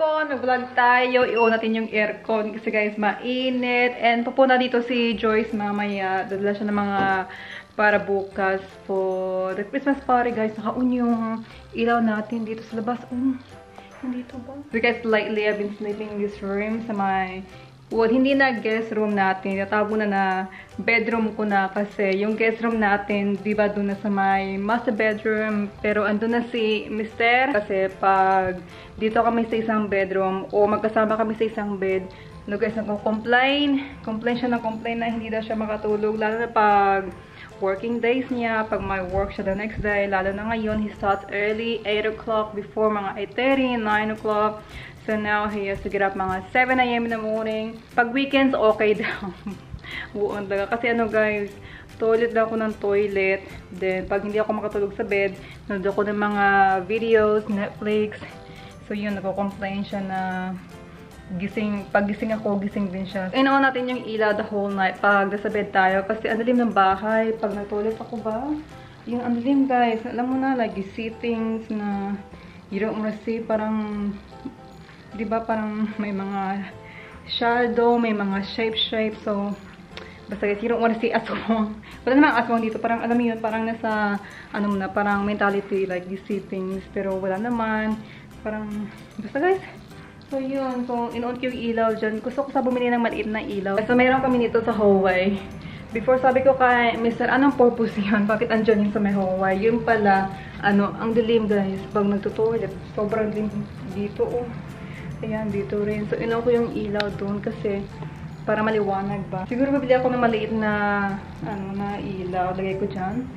hapon! Mag-vlog tayo. I-on natin yung aircon kasi guys, mainit. And pupunta dito si Joyce mamaya. Dadala siya ng mga para bukas for the Christmas party guys. Naka-on yung ilaw natin dito sa labas. Oh, dito ba? So guys, lately I've been sleeping in this room sa my Well, hindi na guest room natin. Natabo na na bedroom ko na kasi yung guest room natin, di ba doon na sa may master bedroom. Pero andun na si Mr. Kasi pag dito kami sa isang bedroom o magkasama kami sa isang bed, no guys, nagko-complain. Complain siya ng complain na hindi daw siya makatulog. Lalo na pag working days niya, pag may work siya the next day, lalo na ngayon, he starts early, 8 o'clock, before mga 8.30, 9 o'clock. So now, he has to get up mga 7 a.m. in the morning. Pag weekends, okay daw. Buon talaga. Kasi ano guys, toilet daw ako ng toilet. Then, pag hindi ako makatulog sa bed, nanood ako ng mga videos, Netflix. So yun, nagko-complain siya na gising, pag gising ako, gising din siya. Inoon natin yung ilaw the whole night pag nasa bed tayo. Kasi ang dilim ng bahay. Pag nag-toilet ako ba, yung ang dilim guys, alam mo na, like things na you don't wanna see, parang, di ba parang may mga shadow, may mga shape-shape, so, basta guys, you don't wanna see aswang. Wala namang aswang dito, parang alam mo yun, parang nasa, ano mo na, parang mentality, like you see things, pero wala naman, parang, basta guys, So, yun. So, in-on ko yung ilaw dyan. Gusto ko sa bumili ng maliit na ilaw. So, mayroon kami nito sa hallway. Before, sabi ko kay Mr. Anong purpose yan? Bakit andyan yung sa may hallway? Yun pala, ano, ang dilim guys. Pag nagtutoilet, sobrang dilim dito, oh. Ayan, dito rin. So, in-on ko yung ilaw doon kasi para maliwanag ba. Siguro bibili ako ng maliit na, ano, na ilaw. Lagay ko dyan.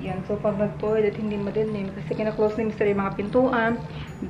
Yan. So, pag nag-toilet, hindi madilim. Kasi kina-close ni Mr. yung mga pintuan.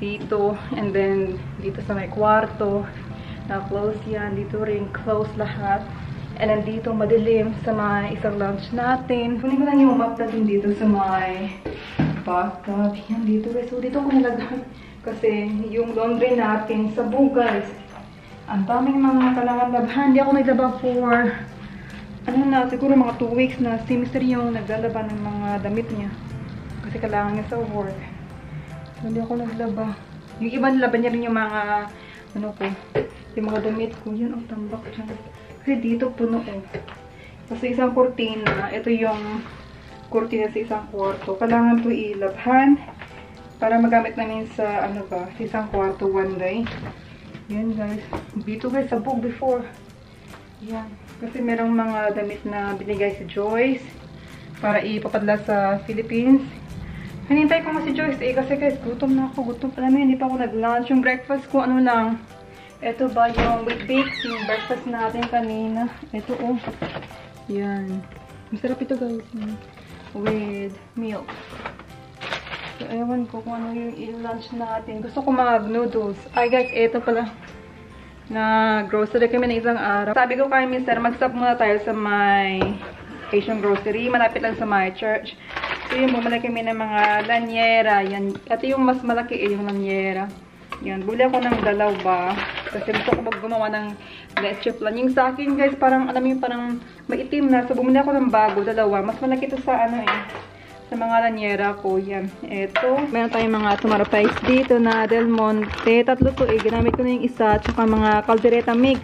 Dito. And then, dito sa may kwarto. Na-close yan. Dito rin. Close lahat. And then, dito madilim sa may isang lounge natin. Kunin ko lang yung map natin dito sa may bathtub. Yan, dito. So, dito ko nilagay. Kasi, yung laundry natin sa guys. Ang daming mga kailangan labhan. Hindi ako naglaba for ano na, siguro mga 2 weeks na si Mr. yung naglalaba ng mga damit niya. Kasi kailangan niya sa work. So, hindi ako naglaba. Yung iba nilaban niya rin yung mga, ano ko, yung mga damit ko. Yun, ang tambak dyan. Kasi dito puno eh. Kasi isang kurtina, ito yung kurtina sa isang kwarto. Kailangan to ilabhan para magamit namin sa, ano ba, sa isang kwarto one day. Yan guys. Dito guys, sa book before. Yan. Kasi merong mga damit na binigay si Joyce para ipapadala sa Philippines. Hinintay ko nga si Joyce eh kasi guys, gutom na ako. Gutom pa namin. Hindi pa ako nag-lunch. Yung breakfast ko, ano lang. Ito ba yung with bakes, yung breakfast natin kanina. Ito oh. Yan. Masarap ito guys. With milk. So, ewan ko kung ano yung i-lunch natin. Gusto ko mga noodles. Ay guys, ito pala na grocery kami na isang araw. Sabi ko kay Mr. mag-stop muna tayo sa my Asian grocery. Malapit lang sa my church. So yun, bumalik kami ng mga lanyera. Yan. Ito yung mas malaki eh, yung lanyera. Yan. Buli ako ng dalawa. Kasi gusto ko maggumawa ng leche flan. Yung sa akin guys, parang alam mo parang maitim na. So bumili ako ng bago, dalawa. Mas malaki to sa ano eh sa mga lanyera ko. Yan. Ito. Meron tayong mga paste dito na Del Monte. Tatlo to eh. Ginamit ko na yung isa. Tsaka mga caldereta mix.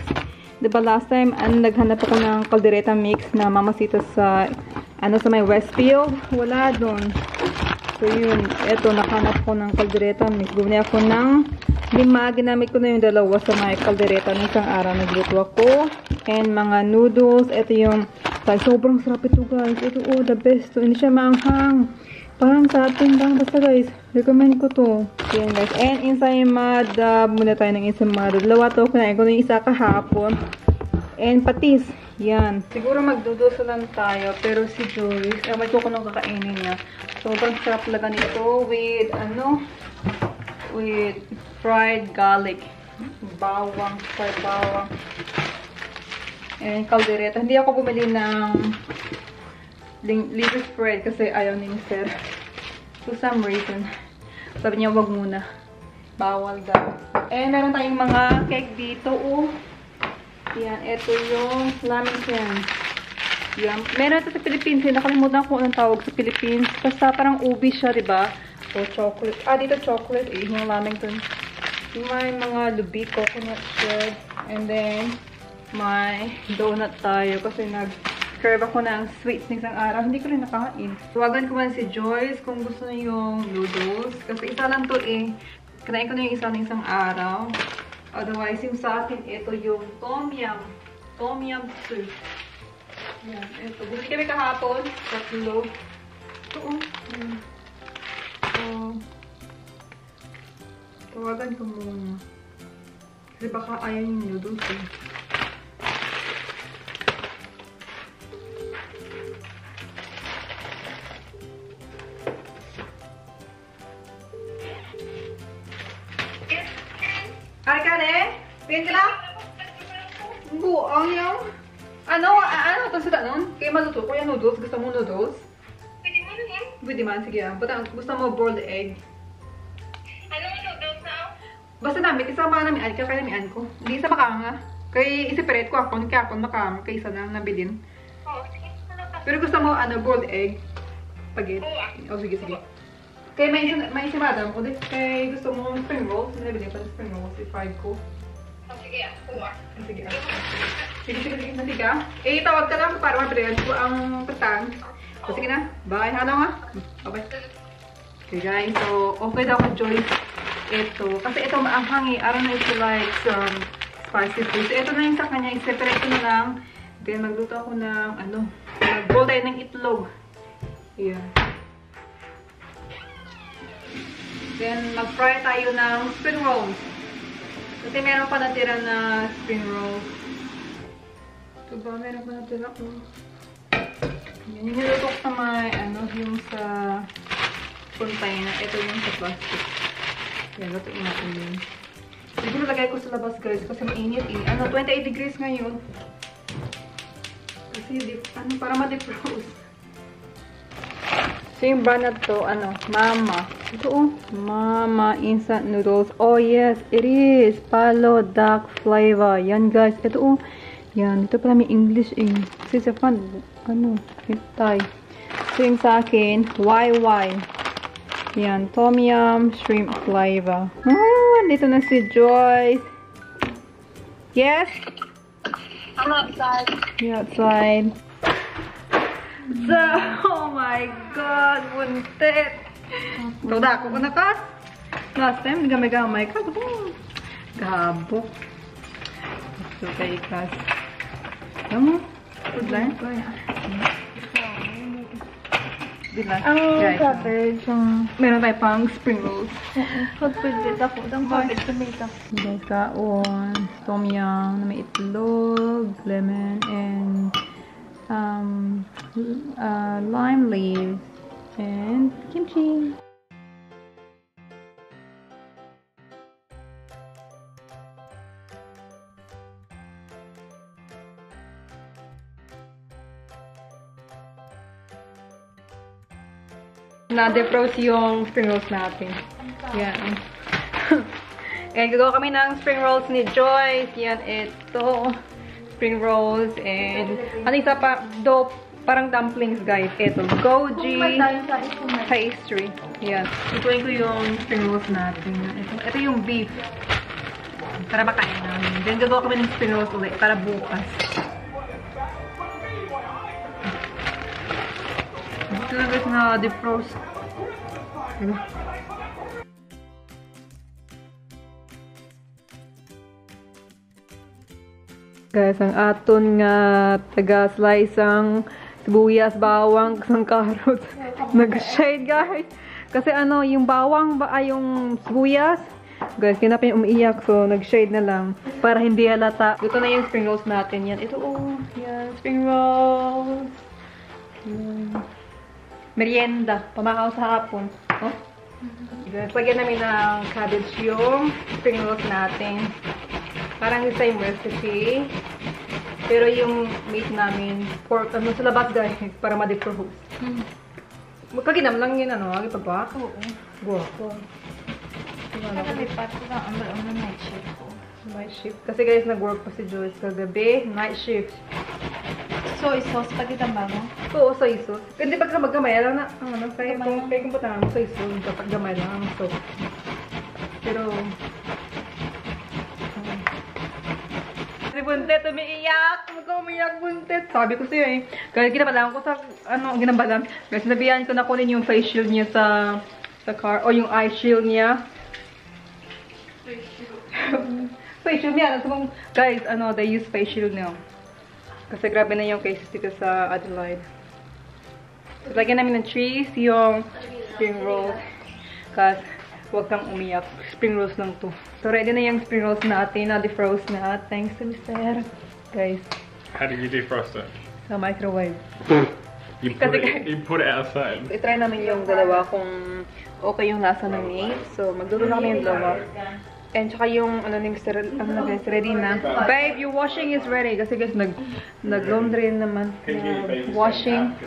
Diba last time, ano, naghanap ako ng caldereta mix na mamasita sa, ano, sa may Westfield. Wala doon. So, yun. Ito, nakahanap ko ng caldereta mix. Bumili ako ng lima. Ginamit ko na yung dalawa sa may caldereta ng isang araw. Nagluto ako. And mga noodles. Ito yung Guys, sobrang sarap ito guys. Ito oh, the best. So, hindi siya maanghang. Parang sa atin lang. Basta guys, recommend ko to. Yan guys. And ensaymad. Uh, muna tayo ng ensaymad. Dalawa to. Kunain ko na yung isa kahapon. And patis. Yan. Siguro magduduso lang tayo. Pero si Joyce, ewan ko kung kakainin niya. Sobrang sarap talaga nito with, ano, with fried garlic. Bawang. Fried bawang. And caldereta. Hindi ako bumili ng liver spread kasi ayaw ni Mr. For some reason. Sabi niya, wag muna. Bawal daw. And meron tayong mga cake dito. Oh. Yan. Ito yung flamingon. Yan. Meron ito sa Philippines. Eh. Nakalimutan ko anong tawag sa Philippines. Basta parang ubi siya, di ba? O chocolate. Ah, dito chocolate. Eh, yung lamington. May mga lubi, coconut shred. And then, may donut tayo. Kasi nag-curve ako ng sweets ng isang araw. Hindi ko rin nakain. Tawagan ko man si Joyce kung gusto niya yung noodles. Kasi isa lang to eh. Kinain ko na yung isa ng isang araw. Otherwise, yung sa akin, ito yung tom yum. Tom yum soup. Yan, ito. Bumili kami kahapon. Tatlo. Ito, oh. Yan. So, tawagan ko muna. Kasi baka ayaw yung noodles eh. Na? Buang yung... Ano? Ano ito sa nun? Kaya maluto ko yung noodles. Gusto mo noodles? Pwede mo naman. Pwede man. Sige ah. Gusto mo boiled egg. Anong noodles na? Basta namin, isa pa namin, ay, kaya namin ko. Hindi isa makanga. Kaya isiparate ko ako, kaya ako makanga, kaya isa na nabilin. Oo, ka? Pero gusto mo, ano, boiled egg? Spaghetti? Oo. Oh, sige, sige. Kaya may isa, may isa madam ko, kaya gusto mo spring rolls, nabili pa spring rolls, i-fried ko. Oh, sige. Ah, Sige. Sige, sige, sige, sige ka. Eh, tawag ka lang para mabilihan ko ang pagtan. So, sige na. Bye. Ano nga? Okay. Okay, guys. So, okay daw ka, Joyce. Ito. Kasi ito maanghang eh. I don't know if you like some spicy food. So, ito na yung sa kanya. I-separate ko na lang. Then, magluto ako ng, ano, tayo ng itlog. Ayan. Then, mag-fry tayo ng spring rolls. Kasi meron pa natira na spring rolls. Ito ba? Meron pa natira ko. Yan. Yung niluto ko sa may, ano, yung sa container. Ito yung sa plastic. Yan, lutuin natin yun. Siguro lagay ko sa labas, guys, kasi mainit eh. Ano, 28 degrees ngayon. Kasi, ano, para ma-defrost. So, yung brand na to, ano, Mama. Ito, oh. Mama Instant Noodles. Oh, yes, it is. Palo Duck Flavor. Yan, guys. Ito, oh. Yan. Ito pala may English, eh. Kasi sa fan, ano, Thai. So, yung sa akin, YY. Yan. Tom Yum Shrimp Flavor. Oh, dito na si Joyce. Yes? I'm outside. Yeah, outside. So, oh my God, buntit. Ito da, ako na ka. Last time, gamay-gamay ka. Gabok. So, kay Ikas. Alam mo? Good line? Oh, good line. Ang cabbage, Meron tayo pang spring rolls. pagpindit ako. Ang cabbage tomato. Guys, kaon. Tom yum may itlog, lemon, and um, uh, lime leaves, and kimchi. Na-defrost yung spring rolls natin. Yan. And gagawa kami ng spring rolls ni Joyce. Yan, ito. Spring rolls. And, ano isa pa? Dope. Parang dumplings, guys. Ito. Goji pastry. Yan. Ituin ko yung spring rolls natin. Ito, ito yung beef. Para makain namin. Then, gagawa kami ng spring rolls ulit. Para bukas. Ito na guys na defrost. Ano? Guys, ang aton nga taga-slice ang sibuyas, bawang, isang carrot. Nag-shade, guys. Kasi ano, yung bawang ba ay yung sibuyas. Guys, kinapa yung umiiyak. So, nag-shade na lang. Para hindi halata. Ito na yung spring rolls natin. Yan. Ito, oh. Yan. Spring rolls. Yan. Merienda. Pamakaw sa hapon. Oh. Guys, lagyan namin ng cabbage yung spring rolls natin. Parang same recipe. Pero yung meat namin, pork, ano sa labas guys, para ma-defrost. Hmm. Magkaginam lang yun, ano, agi pa ba? Oo. Guwapo. Nakalipat ko lang ang ang night shift ko. Night shift. Kasi guys, nag-work pa si Joyce kagabi. Night shift. Soy sauce, pagkitamba mo. Oo, soy sauce. Hindi pag magkamay lang na, ano, kaya kung, kaya kung batangan mo soy sauce, kapag gamay lang ang soy. Pero, Si Buntet, umiiyak! Huwag ka umiiyak, Buntet! Sabi ko sa'yo eh. Kaya ginabalan ko sa, ano, ginabalan. Kasi sinabihan ko na kunin yung face shield niya sa, sa car, o yung eye shield niya. face shield niya. Ano, guys, ano, they use face shield now. Kasi grabe na yung cases dito sa Adelaide. So, lagyan namin ng cheese, yung spring rolls. Kasi, huwag kang umiyak. Spring rolls lang to. So, ready na yung spring rolls natin. Na-defrost na. Thanks to Mr. Guys, How do you defrost it? sa microwave. You put it, you put it outside. So, itry namin yung dalawa kung okay yung lasa ng meat. So, magdulo na kami yung dalawa. And tsaka yung, ano ning ano na guys, ready na. Babe, your washing is ready. Kasi guys, nag, nag-laundry naman. Nag- washing.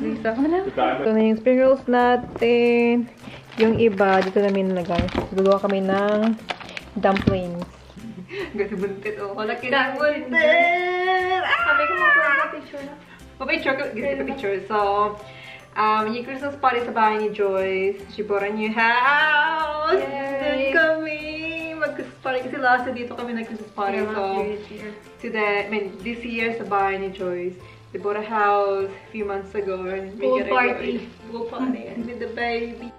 Lisa, ano na? Ito na yung spring rolls natin. Yung iba, dito namin nilagay. Gagawa kami ng dumplings. Kasi buntit, oh. Wala ka buntit! Sabi ko magkuha ka picture na. Pa-picture, gusto ko picture. So, um, yung Christmas party sa bahay ni Joyce. She bought a new house! Doon Yay! kami! Mag-Christmas party. Kasi last year dito kami nag-Christmas party. So, today, I mean, this year sa bahay ni Joyce. They bought a house a few months ago. And we Pool party. Pool party. And with the baby.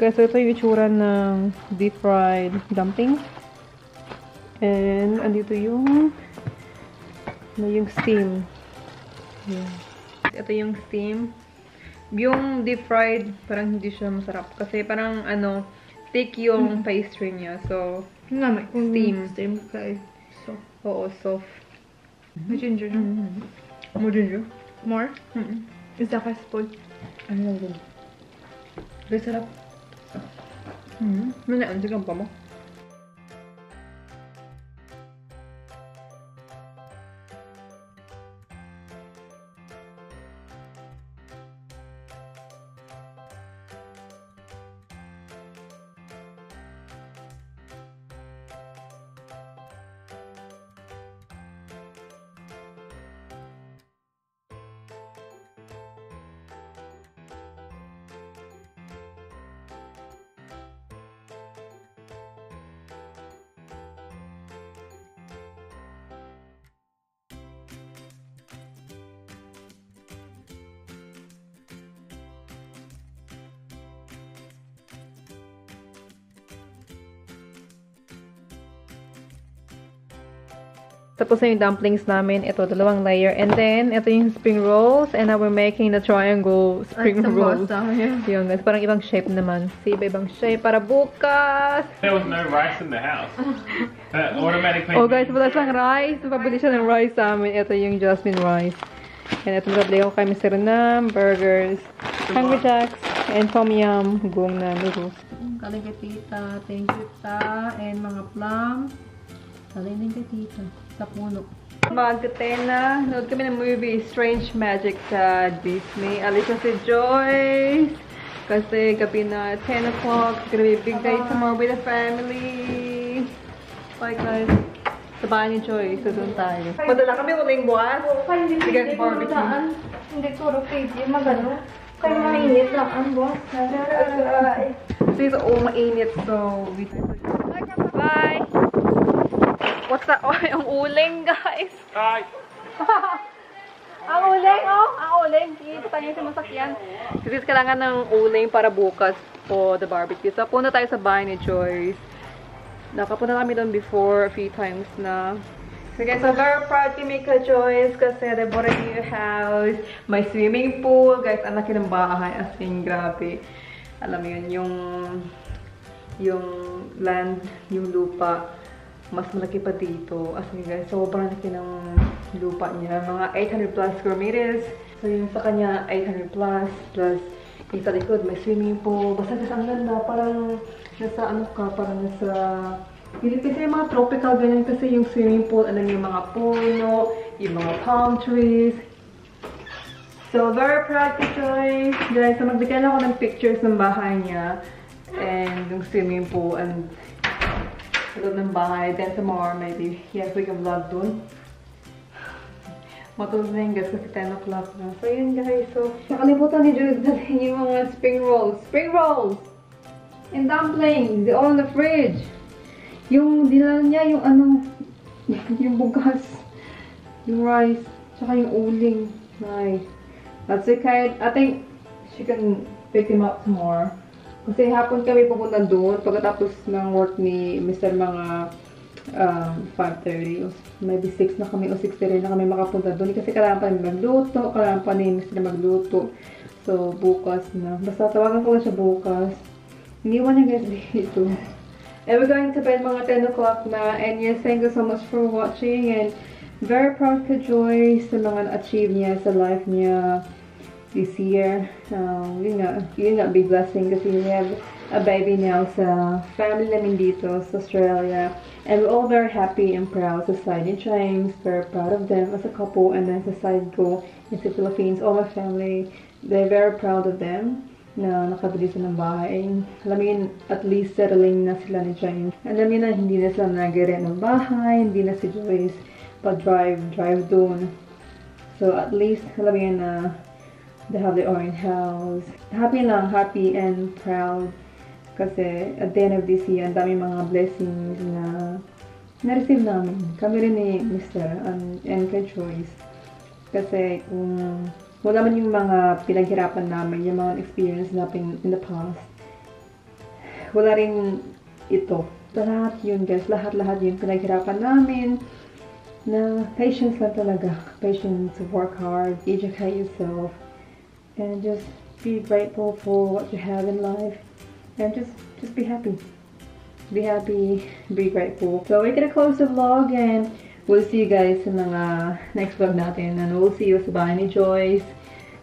Guys, so ito yung itsura ng deep fried dumplings. And andito yung ano yung steam. Yan. Ito yung steam. Yung deep fried, parang hindi siya masarap. Kasi parang ano, thick yung pastry niya. So, Nga, may Steam. Steam kay. So, oo, soft. may ginger na. Mo ginger? More? Mm-mm. Isa ka spoon. Ano lang? Very sarap. Hmm. Ano na, ang sigang pa mo? Tapos na yung dumplings namin. Ito, dalawang layer. And then, ito yung spring rolls. And now we're making the triangle spring rolls. Yun, guys. Parang ibang shape naman. Sa iba-ibang shape para bukas. There was no rice in the house. That automatically. Oh, guys, wala siyang rice. Pabili siya ng rice sa amin. Ito yung jasmine rice. And ito, nabili ko kay Mr. Nam, burgers, Hungry Jacks, and Tom Yum, buong na noodles. Galing kay tita. Thank you, ta. And mga plum. Kay tita. Sa puno. Magkatena. Nood kami ng movie Strange Magic sa Disney. Alis na si Joyce. Kasi gabi na 10 o'clock. It's gonna be a big day tomorrow with the family. Bye guys. Sa bahay ni Joyce. Doon tayo. Punta lang kami uling buwan. Sige, barbecue. Hindi ko pwede magano. Kaya mainit lang ang. So it's all mainit. So we Bye! That? Oh, ang uling guys. Hi. Ang uling, oh! Ang uling. Kita niyo sa masakyan. Kasi kailangan ng uling para bukas po the barbecue. So, punta tayo sa bahay ni Joyce. Nakapunta kami doon before a few times na. So guys, I'm very proud to make a Joyce kasi they bought a new house. May swimming pool. Guys, ang laki ng bahay. As in, grabe. Alam mo yun, yung yung land, yung lupa mas malaki pa dito. As in guys, sobrang laki ng lupa niya. Mga 800 plus square meters. So yung sa kanya, 800 plus, plus Yung sa likod, may swimming pool. Basta kasi ang ganda. Parang nasa ano ka, parang nasa... Kasi yung mga tropical ganyan kasi yung swimming pool, alam yung mga puno, yung mga palm trees. So, very Joy. Guys, so magbigyan ako ng pictures ng bahay niya and yung swimming pool and sa loob ng bahay. Then tomorrow, maybe, yes, we can vlog dun. Matulog na yung gas kasi 10 o'clock na. So, yun guys. So, nakalimutan ni Jules dalhin yung mga spring rolls. Spring rolls! And dumplings! They're all in the fridge. Yung dinala niya, yung ano, yung bugas. Yung rice. Tsaka yung uling. Nice. That's okay. I think she can pick him up tomorrow. Kasi hapon kami pupunta doon. Pagkatapos ng work ni Mr. mga um, 5.30 maybe 6 na kami o 6.30 na kami makapunta doon kasi kailangan pa namin magluto kailangan pa ni Mr. magluto so bukas na basta tawagan ko lang siya bukas iniwan niya guys dito and we're going to bed mga 10 o'clock na and yes thank you so much for watching and very proud ka Joy sa mga na-achieve niya sa life niya this year. Um, yun nga, yun nga, big blessing kasi we have a baby now sa family namin dito sa Australia. And we're all very happy and proud sa side ni James, very proud of them as a couple. And then sa side ko in the Philippines, all my family, they're very proud of them na nakabili sila ng bahay. Alam mo yun, at least settling na sila ni James. Alam mo na, hindi na sila nag-rent ng bahay, hindi na si Joyce pa-drive, drive doon. So at least, alam yun na they have their own house. Happy lang, happy and proud. Kasi at the end of this year, ang dami mga blessings na na-receive namin. Kami rin ni Mr. and, and kay Choice. Kasi kung wala man yung mga pinaghirapan namin, yung mga experience natin in the past, wala rin ito. Lahat yun guys, lahat-lahat yun pinaghirapan namin na patience lang talaga. Patience, work hard, educate yourself, and just be grateful for what you have in life. And just just be happy. Be happy be grateful. So we're gonna close the vlog and we'll see you guys in mga next vlog natin. And we'll see you sa bahay ni Joyce.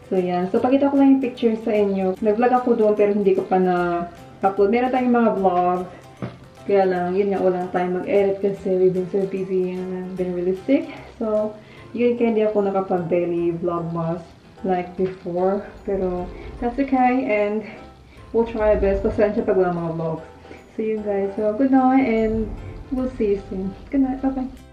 So yeah so pakita ko lang yung pictures sa inyo. Nag-vlog ako doon pero hindi ko pa na upload meron tayong mga vlogs kaya lang, yun nga, walang time mag-edit kasi we've been so busy and I've been really sick. So, yun kaya hindi ako nakapag-daily vlogmas like before. Pero, that's okay. And, we'll try our best. Pasensya pag wala mga vlogs. So, yun guys. So, good night and we'll see you soon. Good night. Bye-bye.